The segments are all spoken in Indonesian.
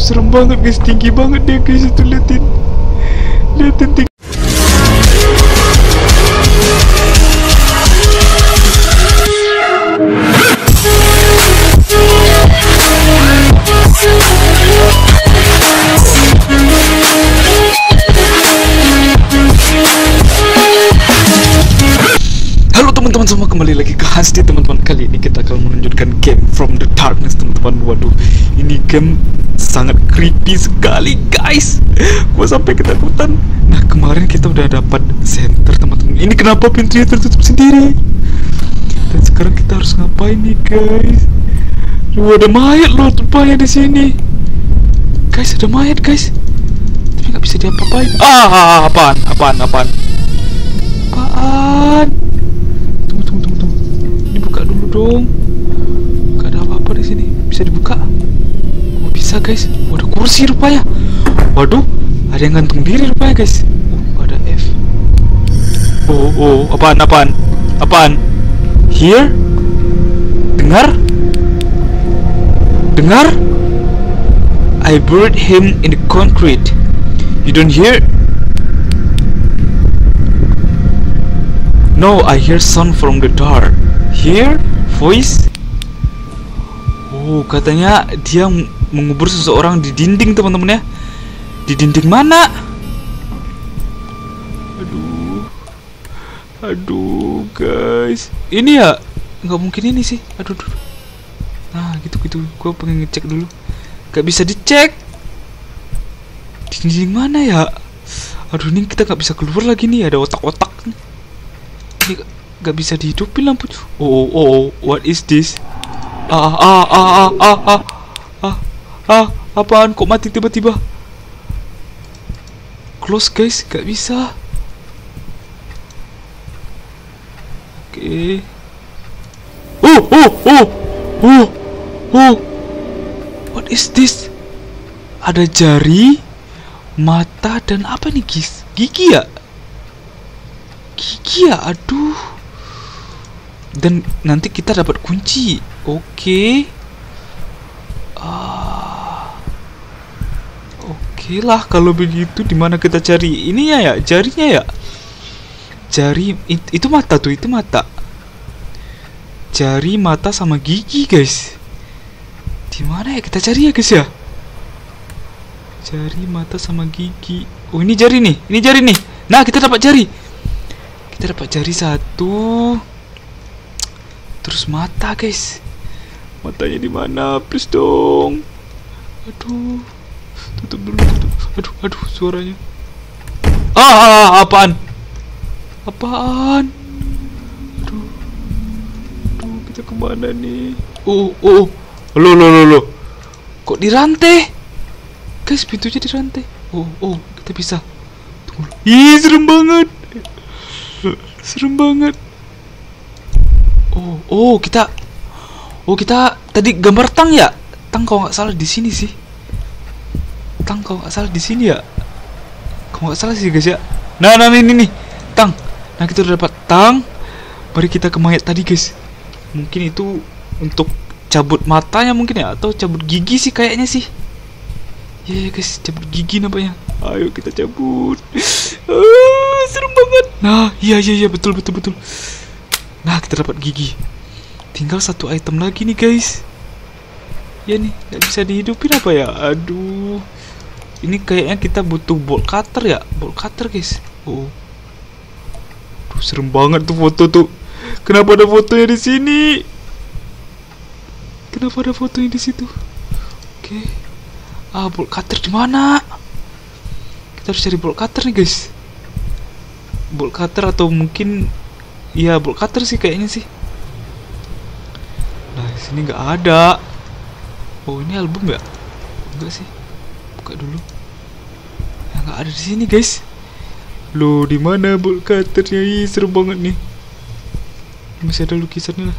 serem banget guys, tinggi banget dia guys itu. Liatin. Liatin tinggi. Teman-teman semua. Kembali lagi ke Hasti teman-teman. Kali ini kita akan menunjukkan game From the Darkness teman-teman. Waduh ini game sangat creepy sekali guys. Gua sampai ketakutan. Nah kemarin kita udah dapat center teman-teman. Ini kenapa pintunya tertutup sendiri? Dan sekarang kita harus ngapain nih guys? Duh, ada mayat loh rupanya di sini. Guys ada mayat guys. Tapi nggak bisa diapa-apain. Ah apaan apaan apaan? Apaan? Tunggu tunggu tunggu. Dibuka dulu dong. Gak ada apa-apa di sini. Bisa dibuka? Bisa guys. Ada kursi rupanya. Waduh, ada yang gantung diri rupanya guys. Oh, ada F. Oh, oh, apaan apaan? Apaan? Here? Dengar? Dengar? I buried him in the concrete. You don't hear? No, I hear sound from the dark. Hear voice? Oh, katanya dia mengubur seseorang di dinding, teman-teman ya. Di dinding mana? Aduh. Aduh, guys. Ini ya nggak mungkin ini sih. Aduh, aduh. Nah, gitu-gitu. Gua pengen ngecek dulu. Gak bisa dicek. Di dinding mana ya? Aduh, ini kita nggak bisa keluar lagi nih. Ada otak-otak ini gak, gak bisa dihidupin lampu oh oh oh what is this ah ah ah ah ah ah ah ah apaan? Kok mati tiba-tiba? Close guys. Gak bisa. Oke. Oh oh oh. Oh oh. What is this? Ada jari mata dan apa nih guys? Gigi ya? Gigi ya? Aduh. Dan nanti kita dapat kunci. Oke. Ah oke lah kalau begitu di mana kita cari? Ini ya ya? Jarinya ya? Jari it- itu mata tuh itu mata. Jari mata sama gigi guys. Di mana ya kita cari ya guys ya? Jari mata sama gigi. Oh ini jari nih ini jari nih. Nah kita dapat jari. Kita dapat jari satu. Terus mata guys. Matanya di mana? Please dong. Aduh tutup dulu tutup aduh aduh suaranya. Ah, apaan? Apaan? Aduh aduh kita ke mana nih? Oh oh lo lo lo lo kok dirantai? Guys pintunya dirantai. Oh oh kita bisa. Tunggu. Ih serem banget. Serem banget. Oh oh kita oh kita tadi gambar tang ya? Tang kalau nggak salah di sini sih tang nggak salah di sini ya? Kalau nggak salah sih guys ya. Nah nah ini nih tang. Nah kita udah dapat tang. Mari kita ke mayat tadi guys. Mungkin itu untuk cabut matanya mungkin ya? Atau cabut gigi sih kayaknya sih. Ya ya guys cabut gigi nampaknya. Ayo kita cabut. Ah, serem banget. Nah iya iya iya betul betul betul. Nah kita dapat gigi. Tinggal satu item lagi nih guys. Ya nih nggak bisa dihidupin apa ya? Aduh ini kayaknya kita butuh bolt cutter ya? Bolt cutter guys. Oh. Duh, serem banget tuh foto tuh. Kenapa ada fotonya di sini? Kenapa ada fotonya di situ? Oke. Ah bolt cutter di mana? Kita harus cari bolt cutter nih guys. Bolt cutter atau mungkin iya bolt cutter sih kayaknya sih. Nah di sini nggak ada. Oh ini album ya? Enggak sih. Buka dulu. ya nggak ada di sini guys Loh, di mana bolt cutternya? Ih, serem banget nih. Masih ada lukisannya lah.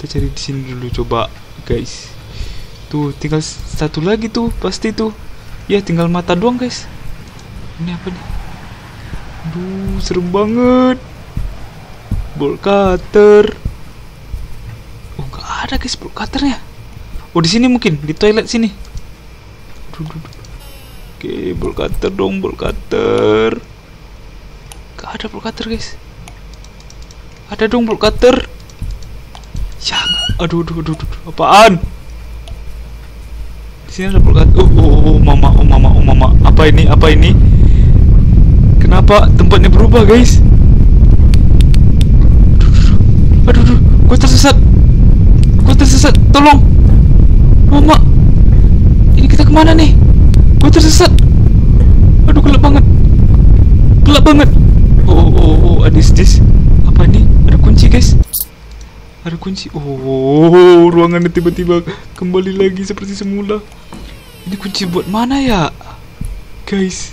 Kita cari di sini dulu coba, guys. Tuh, tinggal satu lagi tuh, pasti tuh. Ya, tinggal mata doang, guys. Ini apa nih? Aduh, serem banget. Bolt cutter. Oh, nggak ada guys bolt cutternya. Oh, di sini mungkin di toilet sini. aduh, aduh. Oke, bolt cutter dong, bolt cutter. Gak ada bolt cutter, guys. Ada dong bolt cutter. Ya, aduh, aduh, aduh, aduh, apaan? Di sini ada bolt cutter. Oh, oh, oh, mama, oh, mama, oh, mama. Apa ini? Apa ini? Kenapa tempatnya berubah, guys? Aduh, aduh, aduh. gue tersesat. Gue tersesat. Tolong, mama. Ini kita ke mana nih? Gue tersesat. Aduh, gelap banget. Gelap banget. Oh, oh, oh, oh, ada this. Apa ini? Ada kunci, guys. Ada kunci. Oh, ruangannya tiba-tiba kembali lagi seperti semula. Ini kunci buat mana ya? Guys.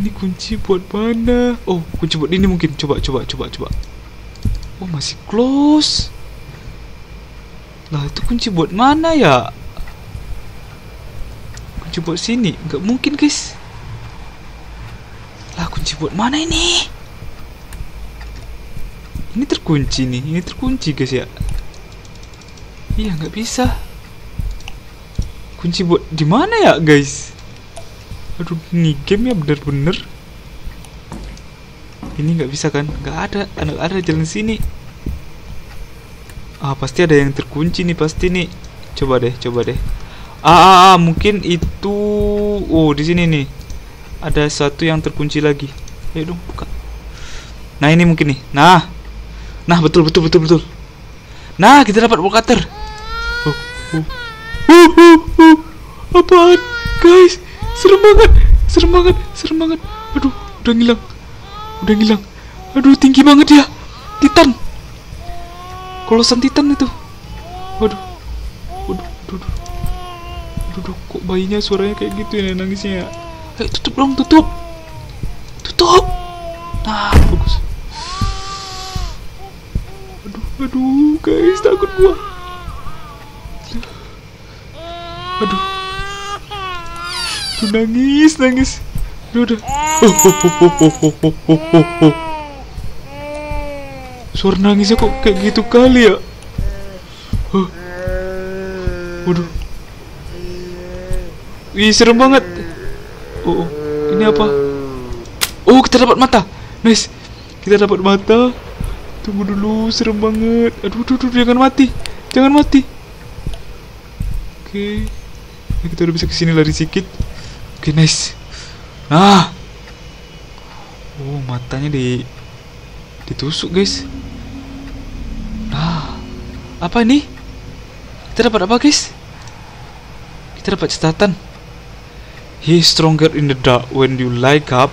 Ini kunci buat mana? Oh, kunci buat ini mungkin. Coba, coba, coba, coba. Oh, masih close. Lah, itu kunci buat mana ya? Kunci sini. Nggak mungkin, guys. Lah, kunci buat mana ini? Ini terkunci nih. Ini terkunci, guys ya. Iya, nggak bisa. Kunci buat di mana ya, guys? Aduh, ini game ya bener-bener. Ini nggak bisa kan? Nggak ada, nggak ada jalan sini. Ah, pasti ada yang terkunci nih, pasti nih. Coba deh, coba deh. Ah, ah, ah, mungkin itu. Oh, di sini nih. Ada satu yang terkunci lagi. Ayo dong, buka. Nah, ini mungkin nih. Nah. Nah, betul, betul, betul, betul. Nah, kita dapat bolt cutter. Oh, oh. Uh, uh, uh. Apaan? Guys, serem banget. Serem banget, serem banget. Aduh, udah ngilang. Udah ngilang. Aduh, tinggi banget ya. Titan. Kolosan Titan itu. Waduh. Waduh, waduh, waduh aduh kok bayinya suaranya kayak gitu ya nangisnya ya? Tutup dong tutup. Tutup. Nah bagus. Aduh aduh guys takut gua. Aduh. Tuh nangis nangis. Aduh udah suara nangisnya kok kayak gitu kali ya? Huh. Wih, serem banget. Oh, oh, ini apa? Oh, kita dapat mata. Nice. Kita dapat mata. Tunggu dulu, serem banget. Aduh, aduh, aduh, jangan mati. Jangan mati. Oke. Nah, kita udah bisa ke sini lari sedikit. Oke, nice. Nah. Oh, matanya di ditusuk, guys. Nah. Apa ini? Kita dapat apa, guys? Kita dapat catatan. He is stronger in the dark. When you light up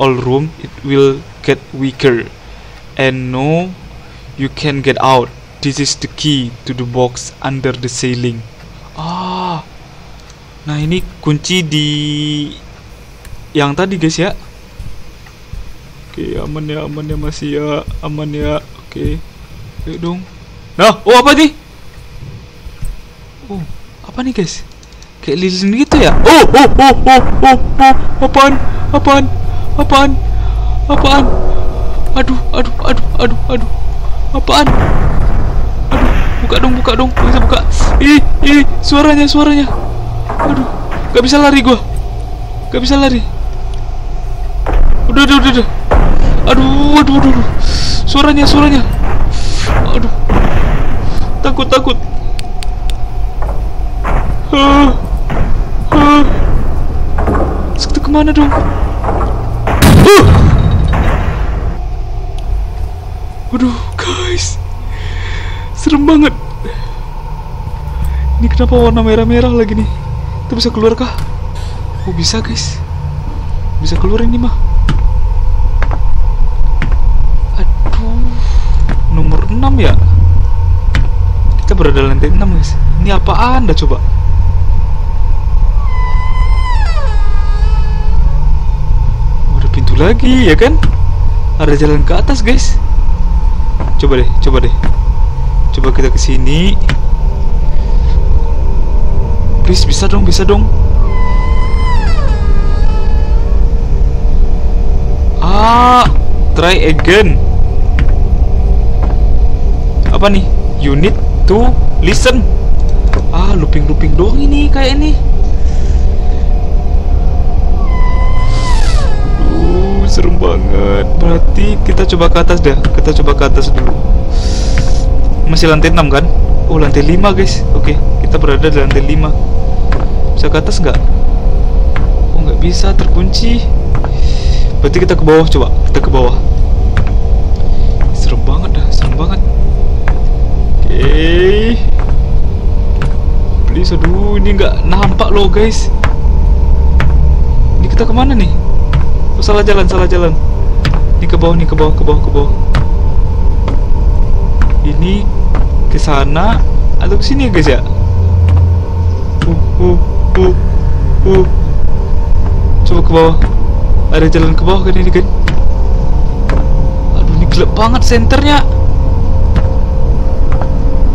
all room, it will get weaker. And no, you can get out. This is the key to the box under the ceiling. Ah, nah ini kunci di yang tadi guys ya. Oke, aman ya, aman ya masih ya, aman ya. Oke, ayo dong. Nah, oh apa nih? Oh, apa nih guys? Kayak lilin gitu ya? Oh, oh, oh, oh, oh, oh, apaan? Apaan? Apaan? Apaan? Aduh, aduh, aduh, aduh, aduh. Apaan? Aduh, buka dong, buka dong. Bisa buka. Ih, ih, suaranya, suaranya. Aduh, gak bisa lari gua. Gak bisa lari. Udah, udah, udah, udah. Aduh, aduh, aduh, aduh. Suaranya, suaranya. Aduh. Takut, takut. Ah. Ah. Sekte ke mana dong? Uh. Waduh, guys. Serem banget. Ini kenapa warna merah-merah lagi nih? Kita bisa keluar kah? Oh, bisa, guys. Bisa keluar ini mah. Aduh. Nomor 6 ya? Kita berada di lantai 6, guys. Ini apaan dah coba? Lagi, ya kan? Ada jalan ke atas, guys. Coba deh, coba deh. Coba kita ke sini. Please bisa dong, bisa dong. Ah, try again. Apa nih? Need to listen. Ah, looping-looping doang ini kayak ini. Berarti kita coba ke atas deh. Kita coba ke atas dulu. Masih lantai 6 kan? Oh, lantai 5 guys. Oke, kita berada di lantai 5. Bisa ke atas nggak? Oh, nggak bisa, terkunci. Berarti kita ke bawah coba. Kita ke bawah. Serem banget dah, serem banget. Oke. Please, aduh, ini nggak nampak loh guys. Ini kita ke mana nih? Oh, salah jalan, salah jalan. Ini ke bawah, nih ke bawah, ke bawah, ke bawah. Ini ke sana atau ke sini ya guys ya? Uh, uh, uh, uh. Coba ke bawah. Ada jalan ke bawah kan ini kan? Aduh, ini gelap banget senternya.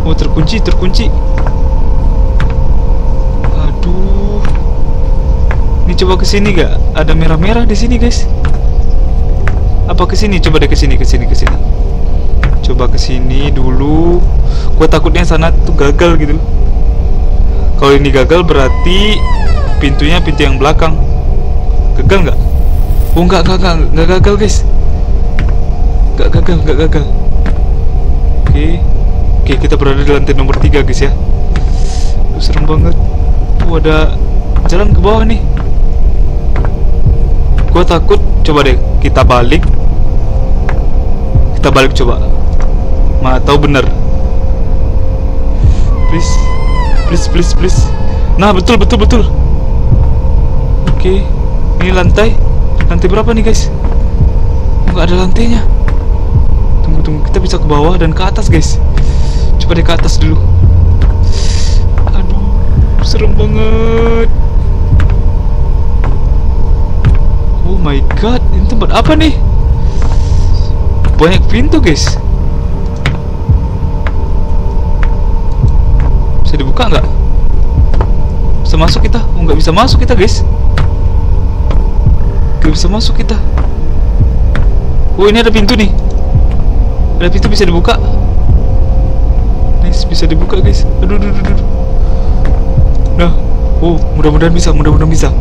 Oh, terkunci, terkunci. Aduh. Ini coba ke sini gak? Ada merah-merah di sini, guys. Apa ke sini? Coba deh ke sini, ke sini, ke sini. Coba ke sini dulu. Gue takutnya sana tuh gagal gitu. Kalau ini gagal berarti pintunya pintu yang belakang. Gagal nggak? Oh nggak gagal, nggak gagal guys. Nggak gagal, nggak gagal. Oke, oke kita berada di lantai nomor 3 guys ya. Aduh, serem banget. Oh ada jalan ke bawah nih. Gue takut. Coba deh kita balik. Kita balik coba. Ma tahu bener. Please, please, please, please. Nah betul, betul, betul. Oke, ini lantai. Lantai berapa nih guys? Oh, nggak ada lantainya. Tunggu, tunggu. Kita bisa ke bawah dan ke atas guys. Coba deh ke atas dulu. Aduh, serem banget. Oh my god, ini tempat apa nih? Banyak pintu guys. Bisa dibuka nggak? Bisa masuk kita? Oh nggak bisa masuk kita guys. Nggak bisa masuk kita. Oh ini ada pintu nih. Ada pintu bisa dibuka. Nice bisa dibuka guys. Aduh, aduh, aduh, aduh. Nah, oh mudah-mudahan bisa, mudah-mudahan bisa.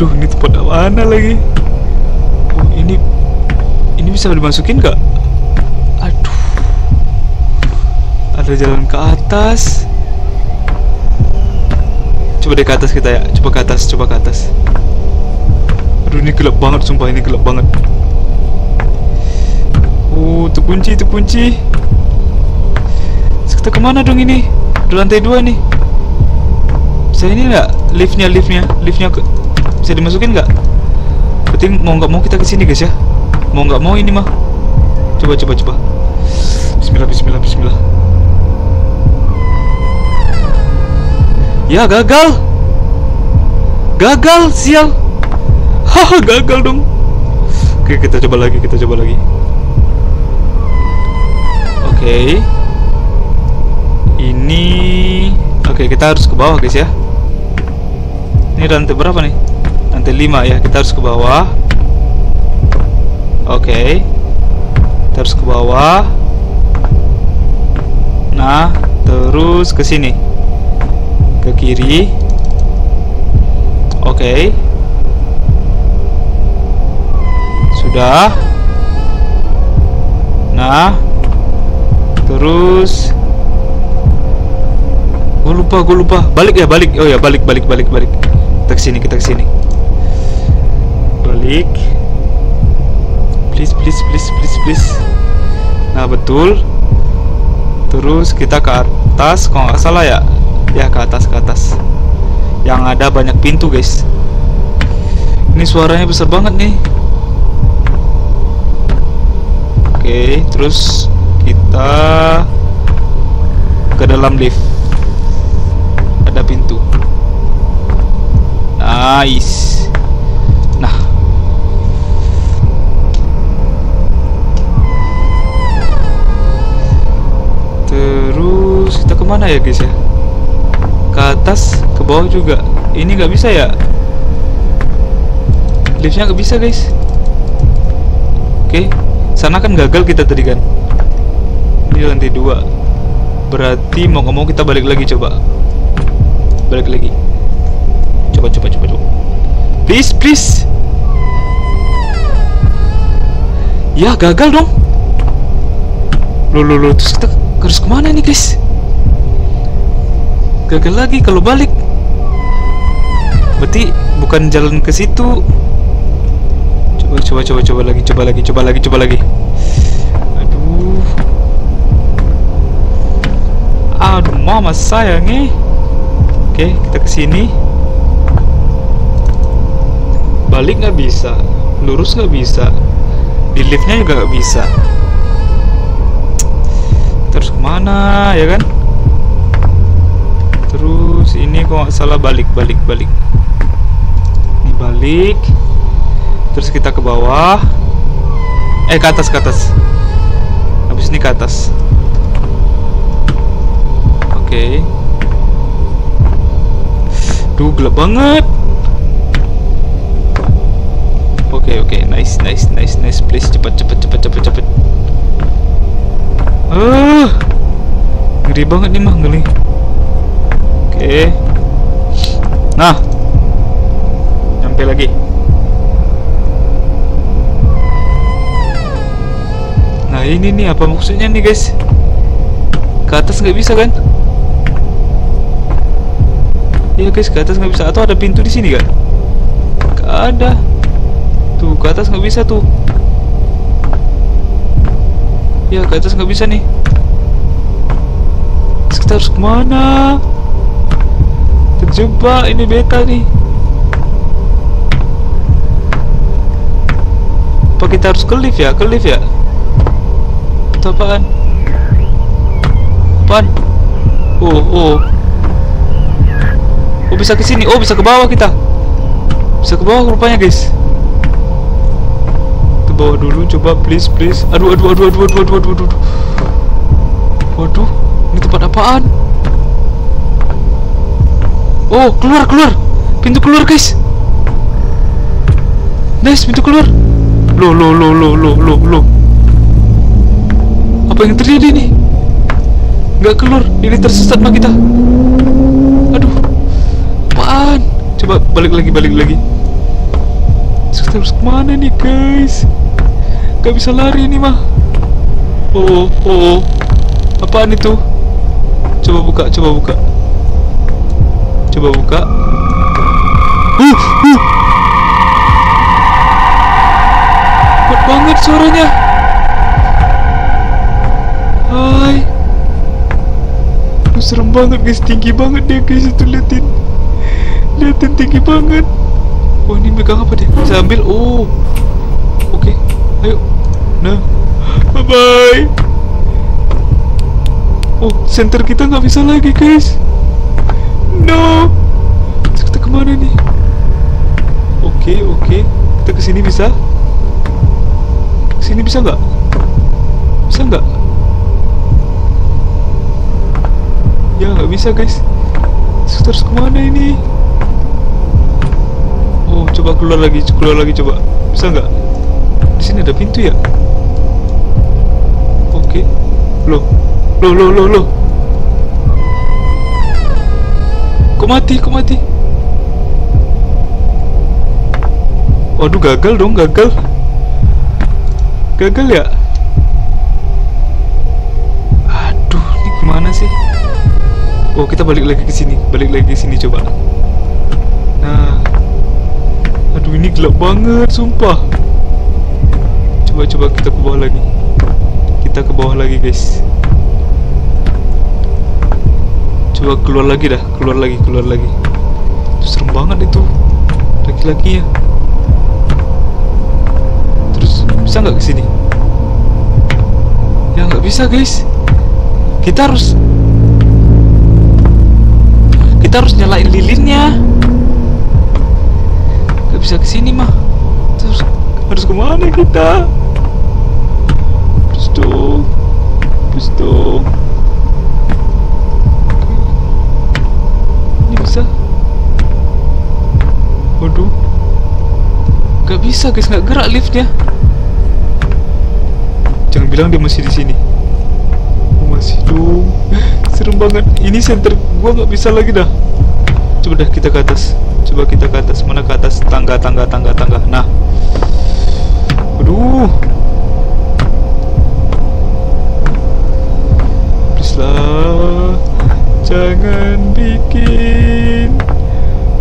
Waduh, ini tempat mana lagi? Oh, ini ini bisa dimasukin nggak? Aduh, ada jalan ke atas. Coba deh ke atas kita ya. Coba ke atas, coba ke atas. Aduh, ini gelap banget, sumpah ini gelap banget. Oh, terkunci, terkunci. Terus kita ke mana dong ini? Di lantai dua nih. Bisa ini nggak? Liftnya, liftnya, liftnya ke bisa dimasukin nggak? Berarti mau nggak mau kita ke sini guys ya. Mau nggak mau ini mah. Coba coba coba. Bismillah Bismillah Bismillah. Ya gagal. Gagal sial. Haha gagal dong. Oke kita coba lagi kita coba lagi. Oke. Ini Oke kita harus ke bawah guys ya. Ini lantai berapa nih? Lantai 5 ya, kita harus ke bawah. Oke. Kita harus ke bawah. Nah, terus ke sini. Ke kiri. Oke. Sudah. Nah Terus. Gue lupa, gue lupa. Balik ya, balik. Oh ya, balik, balik, balik, balik. Kita ke sini, kita ke sini Balik. Please, please, please, please, please. Nah, betul. Terus kita ke atas Kalau nggak salah ya. Ya, ke atas, ke atas. Yang ada banyak pintu, guys. Ini suaranya besar banget nih. Oke, terus kita ke dalam lift. Ada pintu. Nice terus. Kita ke mana ya guys ya? Ke atas ke bawah juga. Ini nggak bisa ya? Liftnya nggak bisa guys. Oke. Sana kan gagal kita tadi kan? Ini lantai dua. Berarti mau ngomong kita balik lagi coba. Balik lagi. Coba coba coba coba. Please, please. Ya, gagal dong. Loh, loh, loh. Terus kita harus ke mana nih, guys? Gagal lagi kalau balik. Berarti bukan jalan ke situ. Coba, coba, coba, coba lagi, coba lagi, coba lagi, coba lagi. Aduh. Aduh, mama sayang eh. Oke, kita ke sini. Balik nggak bisa, lurus nggak bisa, di liftnya juga nggak bisa. Terus ke mana ya kan? Ini kok salah balik, balik, balik. Ini balik. Terus kita ke bawah. Eh ke atas, ke atas. Habis ini ke atas. Oke. Duh, gelap banget. Oke, oke. Nice, nice, nice, nice. Please cepat, cepat, cepat, cepat, cepat. Ah. Ngeri banget nih mah, ngeri. Oke. Nah. Sampai lagi. Nah, ini nih apa maksudnya nih, guys? Ke atas nggak bisa kan? Iya guys, ke atas nggak bisa. Atau ada pintu di sini kan? Gak ada. Tuh, ke atas nggak bisa tuh. Ya, ke atas nggak bisa nih. Kita harus ke mana? Terjebak, ini beta nih. Apa kita harus ke lift ya? Ke lift ya? Itu apaan? Apaan? Oh, oh. Oh bisa ke sini. Oh bisa ke bawah kita. Bisa ke bawah rupanya guys. Ke bawah dulu coba please please. Aduh aduh aduh aduh aduh aduh aduh. aduh. Waduh, ini tempat apaan? Oh keluar keluar. Pintu keluar guys. Nice pintu keluar. Loh loh loh loh loh loh loh. Apa yang terjadi nih? Nggak keluar. Ini tersesat mah kita. Aduh apaan? Coba balik lagi, balik lagi. Kita harus ke mana nih guys? Gak bisa lari nih mah. Oh, oh, oh. Apaan itu? Coba buka, coba buka. Coba buka. Uh, uh. Kuat banget suaranya. Hai. Aduh, serem banget guys, tinggi banget deh guys itu liatin. Liatin tinggi banget. Oh ini megang apa dia? Bisa ambil. Oh. Oke. Ayo. Nah. Bye bye. Oh, center kita nggak bisa lagi guys. No. Terus kita ke mana nih? Oke, oke. Kita ke sini bisa? Ke sini bisa nggak? Bisa nggak? Ya nggak bisa guys. Terus Terus ke mana ini? Oh coba keluar lagi, keluar lagi coba. Bisa nggak? Di sini ada pintu ya? Oke. Loh, loh, loh, loh, loh. Mati? Kok mati? Waduh gagal dong, gagal. Gagal ya? Aduh, ini gimana sih? Oh, kita balik lagi ke sini. Balik lagi ke sini coba. Nah. Aduh, ini gelap banget, sumpah. Coba coba kita ke bawah lagi. Kita ke bawah lagi, guys. Coba keluar lagi dah, keluar lagi, keluar lagi. Serem banget itu. Laki-lakinya. Terus bisa nggak ke sini? Ya nggak bisa, guys. Kita harus kita harus nyalain lilinnya Gak bisa ke sini mah Terus harus ke mana kita Terus dong Terus dong Ini bisa Waduh Gak bisa guys, gak gerak liftnya Jangan bilang dia masih di sini Oh, masih dong serem banget ini center gua nggak bisa lagi dah coba dah kita ke atas Coba kita ke atas. Mana ke atas? Tangga, tangga, tangga, tangga. Nah. Aduh. Please. Jangan bikin.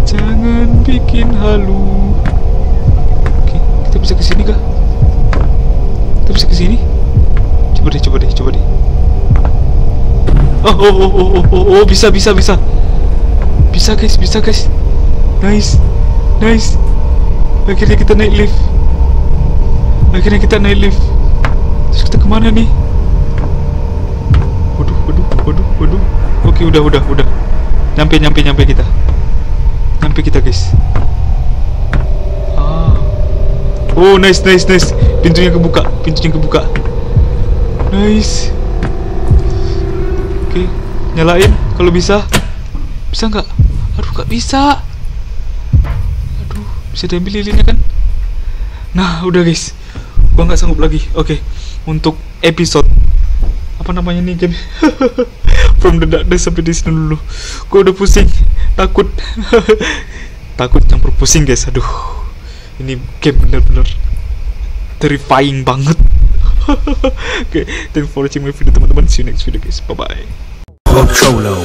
Jangan bikin halu. Bisa ke sini kah? Kita bisa ke sini? Coba deh, coba deh, coba deh. Oh, oh, oh, oh, oh, oh, oh, bisa, bisa, bisa. Bisa guys, bisa guys. Nice, nice. Akhirnya kita naik lift. Akhirnya kita naik lift. Terus kita ke mana nih? Waduh, waduh, waduh, waduh. Oke, udah, udah, udah. Nyampe, nyampe, nyampe kita. Nyampe kita guys. Ah. Oh, nice, nice, nice. Pintunya kebuka, pintunya kebuka. Nice. Oke, nyalain kalau bisa. Bisa nggak? Aduh, nggak bisa. Aduh, bisa diambil lilinnya kan? Nah, udah guys. Gua nggak sanggup lagi. Oke, untuk episode apa namanya nih game From the darkness sampai di sini dulu. Gua udah pusing, takut, takut campur pusing guys. Aduh, ini game bener-bener terrifying banget. Oke, thanks for watching my video teman-teman. See you next video guys. Bye bye. Cholo.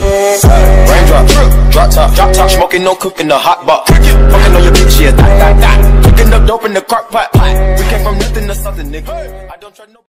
Raindrop, drop top, drop top, smoking, no cooking, the hot box. Fucking on your bitch, yeah, that, that, that. Cooking up dope in the crock pot. We came from nothing to something, nigga. I don't try no.